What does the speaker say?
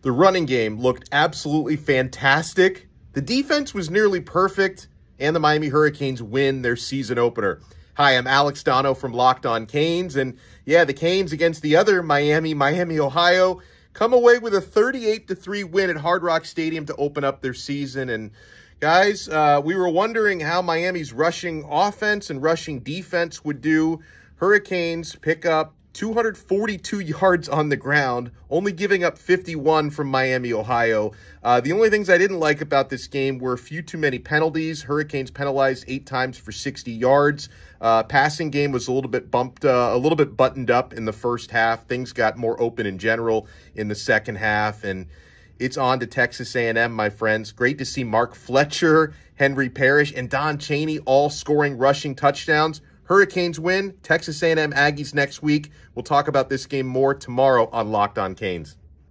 The running game looked absolutely fantastic. The defense was nearly perfect, and the Miami Hurricanes win their season opener. Hi, I'm Alex Donno from Locked On Canes, and yeah, the Canes against the other Miami, Miami, Ohio, come away with a 38 to 3 win at Hard Rock Stadium to open up their season. And guys, uh, we were wondering how Miami's rushing offense and rushing defense would do. Hurricanes pick up 242 yards on the ground, only giving up 51 from Miami, Ohio. Uh, the only things I didn't like about this game were a few too many penalties. Hurricanes penalized eight times for 60 yards. Uh, passing game was a little bit bumped, uh, a little bit buttoned up in the first half. Things got more open in general in the second half, and it's on to Texas A&M, my friends. Great to see Mark Fletcher, Henry Parrish, and Don Chaney all scoring rushing touchdowns. Hurricanes win. Texas A&M Aggies next week. We'll talk about this game more tomorrow on Locked On Canes.